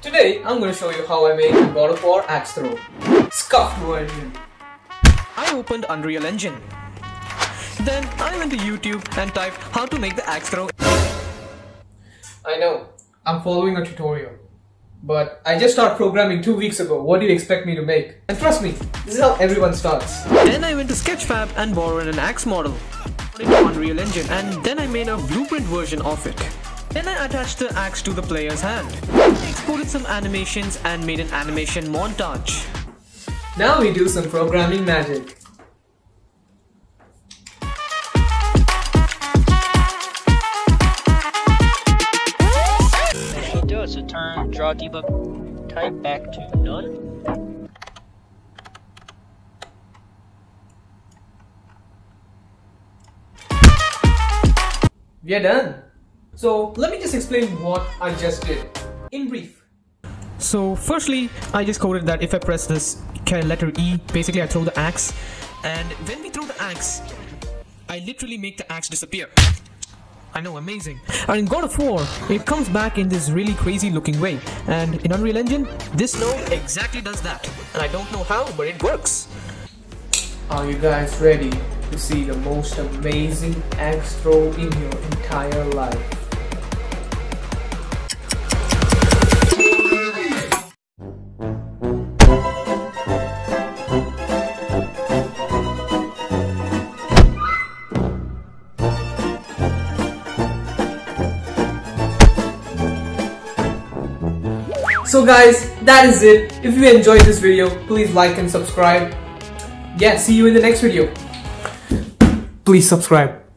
Today, I'm going to show you how I made a God of War axe throw. Scuffed version. I opened Unreal Engine. Then I went to YouTube and typed how to make the axe throw. I know, I'm following a tutorial. But I just started programming two weeks ago. What do you expect me to make? And trust me, this is how everyone starts. Then I went to Sketchfab and borrowed an axe model. Put it into Unreal Engine and then I made a blueprint version of it. Then I attached the axe to the player's hand. I exported some animations and made an animation montage. Now we do some programming magic. What do is to turn draw debug type back to none. We are done. So let me just explain what I just did. In brief. So firstly, I just coded that if I press this letter E, basically I throw the axe. And when we throw the axe, I literally make the axe disappear. I know, amazing. And in God of War, it comes back in this really crazy looking way. And in Unreal Engine, this node exactly does that. And I don't know how, but it works. Are you guys ready to see the most amazing axe throw in your entire life? So guys, that is it. If you enjoyed this video, please like and subscribe. Yeah, see you in the next video. Please subscribe.